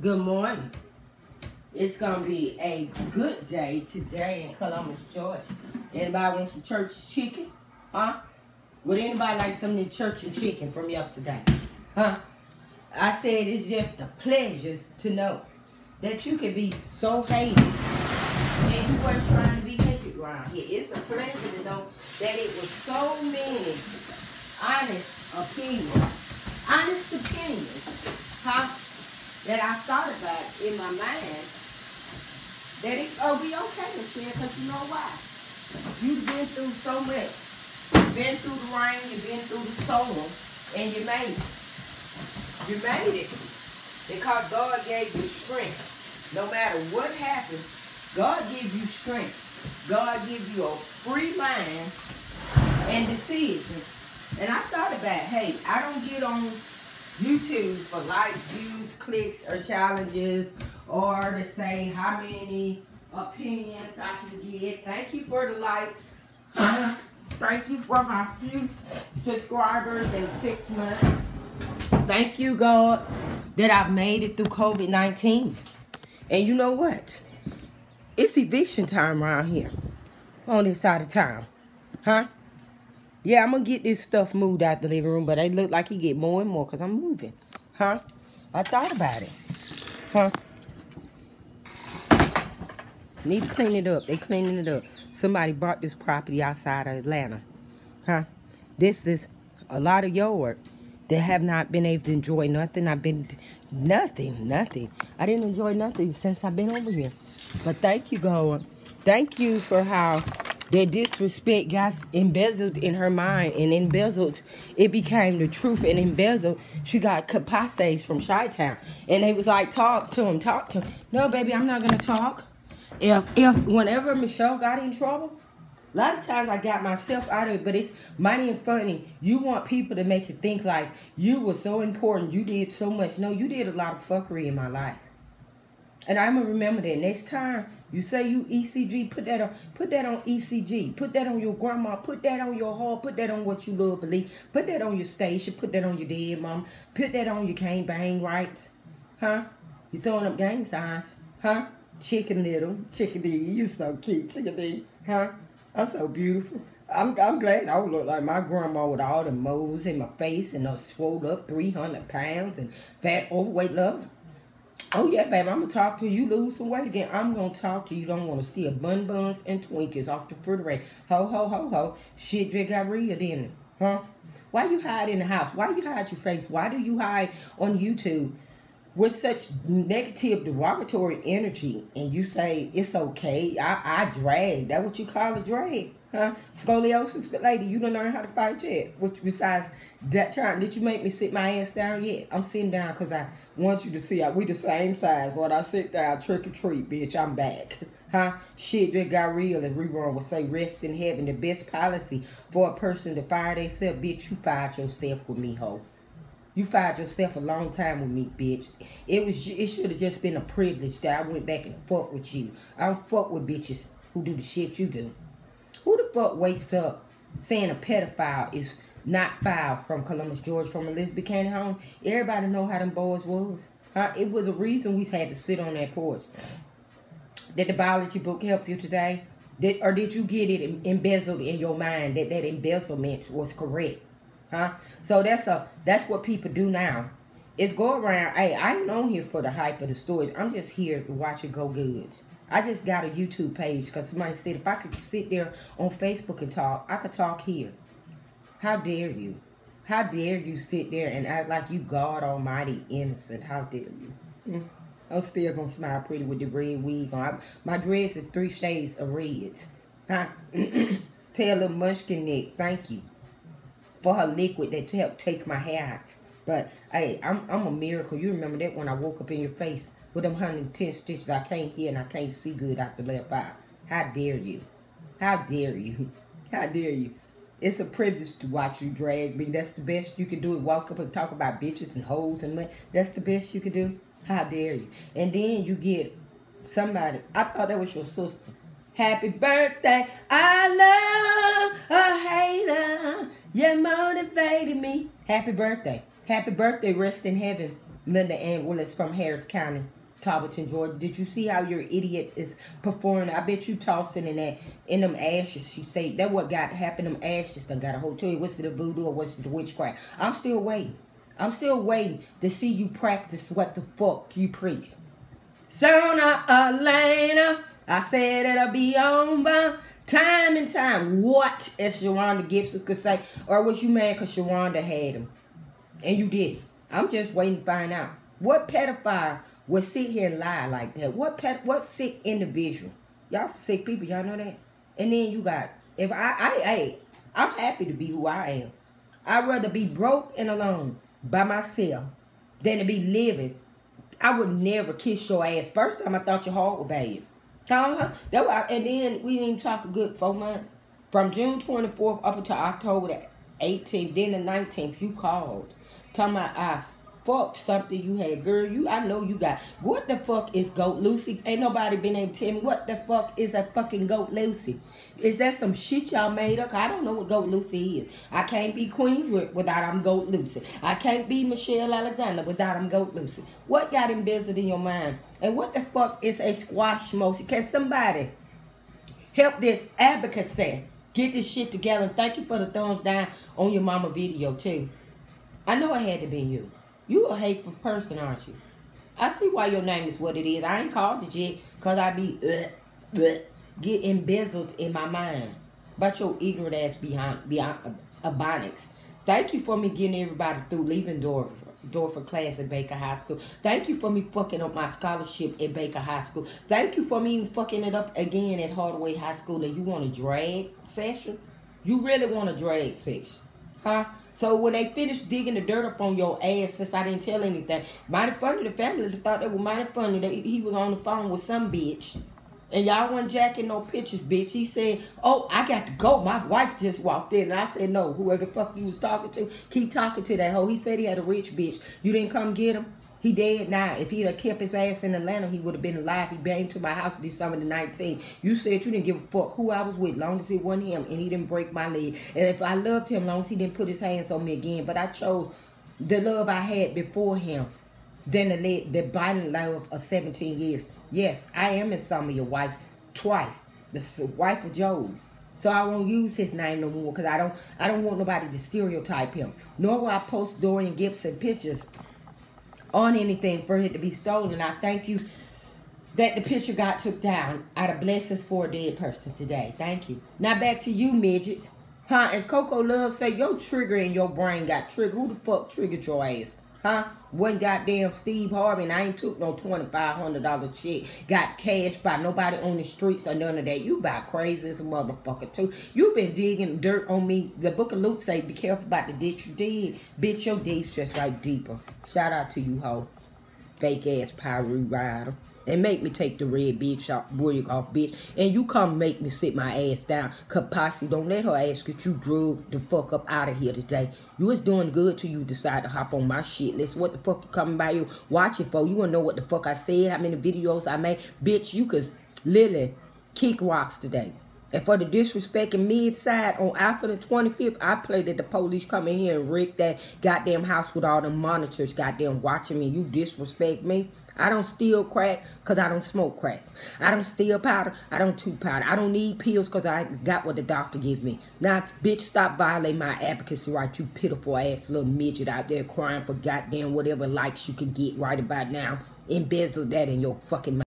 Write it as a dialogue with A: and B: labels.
A: Good morning. It's gonna be a good day today in Columbus, Georgia. Anybody want some church chicken? Huh? Would anybody like some the church and chicken from yesterday? Huh? I said it's just a pleasure to know that you can be so hated and you weren't trying to be hated around here. It's a pleasure to know that it was so many honest opinions, honest opinions, huh? That I thought about in my mind that it's gonna oh, be okay, Michelle, because you know why? You've been through so much. You've been through the rain, you've been through the storm, and you made it. You made it. Because God gave you strength. No matter what happens, God gives you strength. God gives you a free mind and decisions. And I thought about, hey, I don't get on YouTube for likes, views, clicks, or challenges, or to say how many opinions I can get. Thank you for the likes. Thank you for my few subscribers in six months. Thank you, God, that I've made it through COVID 19. And you know what? It's eviction time around here on this side of town. Huh? Yeah, I'm gonna get this stuff moved out the living room, but it look like he get more and more because I'm moving. Huh? I thought about it. Huh? Need to clean it up. They cleaning it up. Somebody bought this property outside of Atlanta. Huh? This is a lot of yard that have not been able to enjoy nothing. I've been nothing, nothing. I didn't enjoy nothing since I've been over here. But thank you, God. Thank you for how that disrespect got embezzled in her mind and embezzled it became the truth and embezzled she got capaces from Chi-Town and they was like talk to him talk to him no baby I'm not gonna talk if if whenever Michelle got in trouble a lot of times I got myself out of it, but it's mighty and funny. You want people to make you think like you were so important, you did so much. No, you did a lot of fuckery in my life. And I'm gonna remember that next time you say you ECG, put that on put that on ECG, put that on your grandma, put that on your heart, put that on what you love believe, put that on your station, put that on your dead mom, put that on your can't bang rights. Huh? You throwing up gang signs, huh? Chicken little, chickadee, you so cute, chickadee, huh? I'm so beautiful. I'm, I'm glad I look like my grandma with all the moles in my face and a swole up 300 pounds and fat overweight loves. Oh yeah, baby, I'm gonna talk to you. Lose some weight again. I'm gonna talk to you. Don't want to steal bun buns and Twinkies off the refrigerator. Ho ho ho ho. Shit, drink got real, didn't it? Huh? Why you hide in the house? Why you hide your face? Why do you hide on YouTube with such negative, derogatory energy? And you say it's okay. I I drag. That what you call a drag? Huh? Scoliosis, but lady, you don't learn how to fight yet. Which besides that trying, did you make me sit my ass down yet? I'm sitting down because I want you to see we the same size. When I sit down, trick or treat, bitch, I'm back. Huh? Shit that got real and rerun will say rest in heaven. The best policy for a person to fire themselves, bitch, you fired yourself with me, ho. You fired yourself a long time with me, bitch. It was it should have just been a privilege that I went back and fuck with you. I don't fuck with bitches who do the shit you do. Fuck wakes up saying a pedophile is not filed from Columbus, George, from Elizabeth County home? Everybody know how them boys was. Huh? It was a reason we had to sit on that porch. Did the biology book help you today? Did, or did you get it embezzled in your mind that that embezzlement was correct? Huh? So that's a that's what people do now. It's go around. Hey, I ain't on here for the hype of the stories. I'm just here to watch it go good. I just got a YouTube page because somebody said if I could sit there on Facebook and talk, I could talk here. How dare you? How dare you sit there and act like you God Almighty innocent? How dare you? Mm. I'm still gonna smile pretty with the red wig on. My dress is three shades of red. Huh? Tell little munchkin neck, thank you for her liquid that helped take my hair out. But hey, I'm I'm a miracle. You remember that when I woke up in your face with them 110 stitches. I can't hear and I can't see good after left eye. How dare you? How dare you? How dare you? It's a privilege to watch you drag me. That's the best you can do. Walk up and talk about bitches and hoes and. That's the best you can do. How dare you? And then you get somebody. I thought that was your sister. Happy birthday. I love a hater. You motivated me. Happy birthday. Happy birthday. Rest in heaven. Linda Ann Willis from Harris County, Talbotton, Georgia. Did you see how your idiot is performing? I bet you tossing in that in them ashes. She said that what got happened. Them ashes done got a hold to. What's the voodoo or what's the witchcraft? I'm still waiting. I'm still waiting to see you practice what the fuck you preach. Sooner or later, I said it'll be over. Time and time. What, as Sharonda Gibson could say, or was you mad because Sharonda had him? And you did. I'm just waiting to find out. What pedophile would sit here and lie like that? What pet what sick individual? Y'all sick people, y'all know that? And then you got if I I I I'm happy to be who I am. I'd rather be broke and alone by myself than to be living. I would never kiss your ass. First time I thought your heart was bad. Uh-huh. That was, and then we didn't talk a good four months. From June 24th up until October the 18th, then the 19th, you called. Talking about I fucked something you had. Girl, you I know you got. What the fuck is Goat Lucy? Ain't nobody been tell me what the fuck is a fucking Goat Lucy. Is that some shit y'all made up? I don't know what Goat Lucy is. I can't be Queen Drip without I'm Goat Lucy. I can't be Michelle Alexander without I'm Goat Lucy. What got embezzled in your mind? And what the fuck is a squash motion? Can somebody help this advocacy get this shit together? And thank you for the thumbs down on your mama video too. I know it had to be you. You a hateful person, aren't you? I see why your name is what it is. I ain't called it yet because I be uh, uh, get embezzled in my mind. About your ignorant ass behind, beyond uh, Ebonics. Thank you for me getting everybody through leaving door for class at Baker High School. Thank you for me fucking up my scholarship at Baker High School. Thank you for me fucking it up again at Hardaway High School. And you want a drag session? You really want a drag session? Huh? So when they finished digging the dirt up on your ass, since I didn't tell anything, mighty funny, the family thought they were mighty funny that he was on the phone with some bitch. And y'all wasn't jacking no pictures, bitch. He said, oh, I got to go. My wife just walked in. And I said, no, whoever the fuck you was talking to, keep talking to that hoe. He said he had a rich bitch. You didn't come get him? He dead now. If he'd have kept his ass in Atlanta, he would have been alive. He came to my house December the 19th. You said you didn't give a fuck who I was with, long as it wasn't him, and he didn't break my leg. And if I loved him, long as he didn't put his hands on me again. But I chose the love I had before him than the, the violent love of 17 years. Yes, I am in some of your wife twice. The wife of Joe's. So I won't use his name no more because I don't I don't want nobody to stereotype him. Nor will I post Dorian Gibson pictures on anything for it to be stolen. I thank you that the picture got took down out of blessings for a dead person today. Thank you. Now back to you, midget. Huh? As Coco Love say, your trigger in your brain got triggered. Who the fuck triggered your ass? Huh? One goddamn Steve Harvey, and I ain't took no $2,500 check. Got cash by nobody on the streets or none of that. You about crazy as a motherfucker, too. you been digging dirt on me. The book of Luke say, be careful about the ditch you dig. Bitch, your deep's just right deeper. Shout out to you, hoe. Fake ass Piru rider and make me take the red bitch off, wig off, bitch. And you come make me sit my ass down. Cause don't let her ass get you drug the fuck up out of here today. You was doing good till you decide to hop on my shit list. What the fuck you coming by you watching for? You wanna know what the fuck I said? How many videos I made? Bitch, you could literally kick rocks today. And for the disrespect and mid-side on after the 25th, I played that the police come in here and wreck that goddamn house with all the monitors goddamn watching me. You disrespect me. I don't steal crack because I don't smoke crack. I don't steal powder. I don't chew powder. I don't need pills because I got what the doctor gave me. Now, bitch, stop violating my advocacy right, you pitiful ass little midget out there crying for goddamn whatever likes you can get right about now. Embezzle that in your fucking mouth.